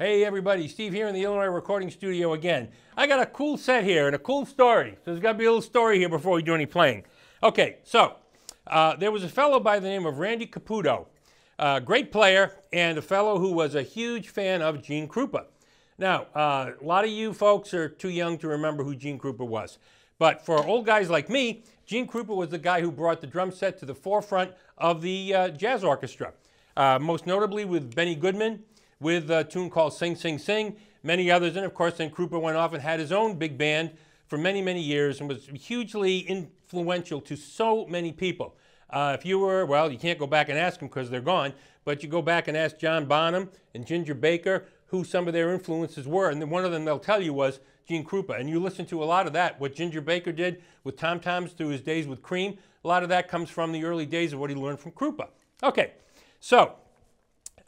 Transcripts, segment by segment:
Hey everybody, Steve here in the Illinois recording studio again. I got a cool set here and a cool story. So there's got to be a little story here before we do any playing. Okay, so uh, there was a fellow by the name of Randy Caputo, great player and a fellow who was a huge fan of Gene Krupa. Now, uh, a lot of you folks are too young to remember who Gene Krupa was. But for old guys like me, Gene Krupa was the guy who brought the drum set to the forefront of the uh, jazz orchestra. Uh, most notably with Benny Goodman, with a tune called Sing Sing Sing, many others. And of course, then Krupa went off and had his own big band for many, many years and was hugely influential to so many people. Uh, if you were, well, you can't go back and ask them because they're gone, but you go back and ask John Bonham and Ginger Baker who some of their influences were. And one of them they'll tell you was Gene Krupa. And you listen to a lot of that, what Ginger Baker did with Tom Toms through his days with Cream. A lot of that comes from the early days of what he learned from Krupa. Okay, so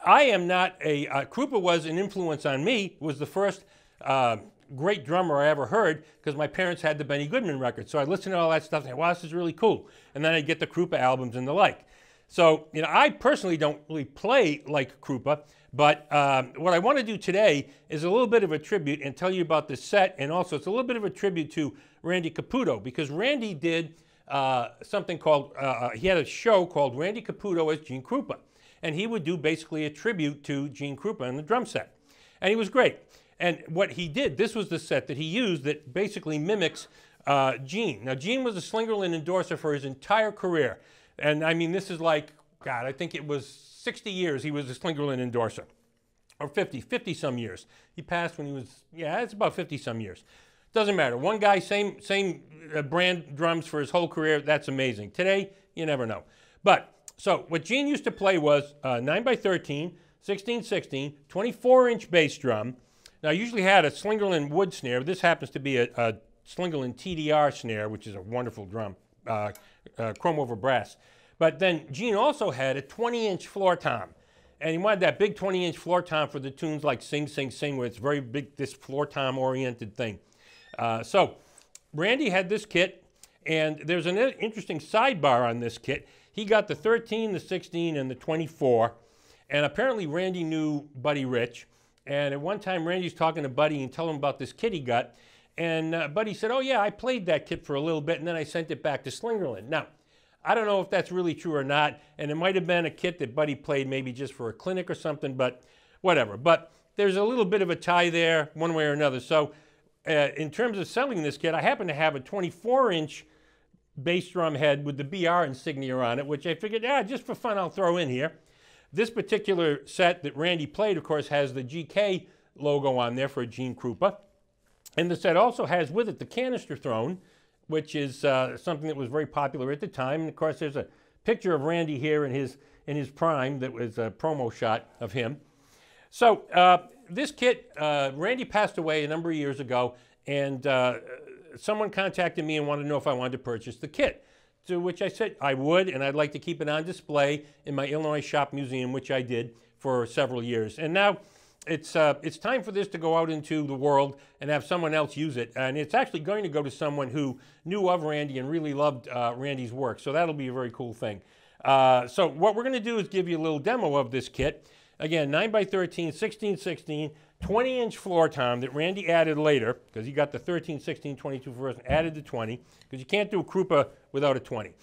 I am not a, uh, Krupa was an influence on me, was the first uh, great drummer I ever heard because my parents had the Benny Goodman record. So I listened to all that stuff and say, wow, this is really cool. And then I get the Krupa albums and the like. So, you know, I personally don't really play like Krupa, but um, what I want to do today is a little bit of a tribute and tell you about the set, and also it's a little bit of a tribute to Randy Caputo because Randy did uh, something called, uh, uh he had a show called Randy Caputo as Gene Krupa and he would do basically a tribute to Gene Krupa on the drum set. And he was great. And what he did, this was the set that he used that basically mimics uh, Gene. Now, Gene was a Slingerland endorser for his entire career. And I mean, this is like, God, I think it was 60 years he was a Slingerland endorser. Or 50, 50 some years. He passed when he was, yeah, it's about 50 some years. Doesn't matter. One guy, same, same uh, brand drums for his whole career. That's amazing. Today, you never know. But so what Gene used to play was uh, 9 by 13, 16 16, 24 inch bass drum. Now, I usually had a Slingerland wood snare. but This happens to be a, a Slingerland TDR snare, which is a wonderful drum, uh, uh, chrome over brass. But then Gene also had a 20 inch floor tom. And he wanted that big 20 inch floor tom for the tunes like Sing, Sing, Sing, where it's very big, this floor tom oriented thing. Uh, so Randy had this kit, and there's an interesting sidebar on this kit. He got the 13, the 16, and the 24. And apparently Randy knew Buddy Rich. And at one time, Randy's talking to Buddy and telling him about this kit he got. And uh, Buddy said, oh, yeah, I played that kit for a little bit, and then I sent it back to Slingerland. Now, I don't know if that's really true or not. And it might have been a kit that Buddy played maybe just for a clinic or something, but whatever. But there's a little bit of a tie there, one way or another. So uh, in terms of selling this kit, I happen to have a 24 inch bass drum head with the BR insignia on it, which I figured, ah, just for fun, I'll throw in here. This particular set that Randy played, of course, has the GK logo on there for Gene Krupa. And the set also has with it the canister throne, which is uh, something that was very popular at the time. And of course, there's a picture of Randy here in his, in his prime that was a promo shot of him. So uh, this kit, uh, Randy passed away a number of years ago, and uh, someone contacted me and wanted to know if I wanted to purchase the kit. To which I said I would, and I'd like to keep it on display in my Illinois Shop Museum, which I did for several years. And now it's, uh, it's time for this to go out into the world and have someone else use it. And it's actually going to go to someone who knew of Randy and really loved uh, Randy's work. So that'll be a very cool thing. Uh, so what we're going to do is give you a little demo of this kit. Again, 9 by 13, 16, 16, 20 inch floor tom that Randy added later, because he got the 13, 16, 22 first and added the 20, because you can't do a Krupa without a 20.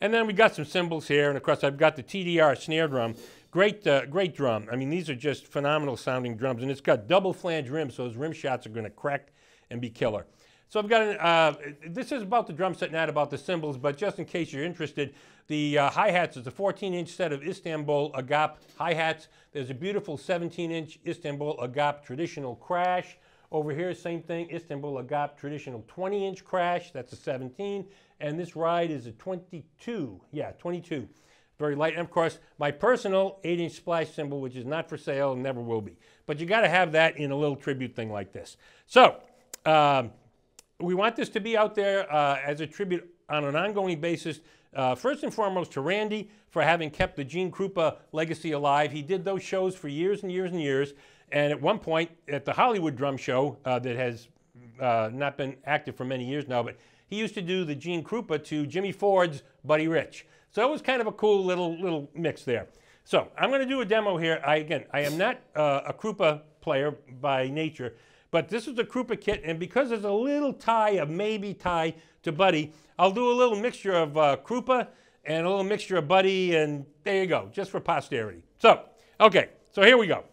And then we got some cymbals here, and of course I've got the TDR snare drum. Great, uh, great drum. I mean, these are just phenomenal sounding drums, and it's got double flange rims, so those rim shots are going to crack and be killer. So I've got an, uh, this is about the drum set, not about the cymbals, but just in case you're interested, the uh, hi-hats is a 14-inch set of Istanbul Agop hi-hats. There's a beautiful 17-inch Istanbul Agop traditional crash. Over here, same thing, Istanbul Agop traditional 20-inch crash. That's a 17. And this ride is a 22. Yeah, 22. Very light. And of course, my personal 8-inch splash cymbal, which is not for sale and never will be. But you got to have that in a little tribute thing like this. So, um, we want this to be out there uh, as a tribute on an ongoing basis uh, first and foremost to Randy for having kept the Gene Krupa legacy alive. He did those shows for years and years and years. And at one point at the Hollywood Drum Show uh, that has uh, not been active for many years now, but he used to do the Gene Krupa to Jimmy Ford's Buddy Rich. So it was kind of a cool little little mix there. So I'm going to do a demo here. I, again, I am not uh, a Krupa player by nature. But this is a Krupa kit, and because there's a little tie, a maybe tie to Buddy, I'll do a little mixture of uh, Krupa and a little mixture of Buddy, and there you go, just for posterity. So, okay, so here we go.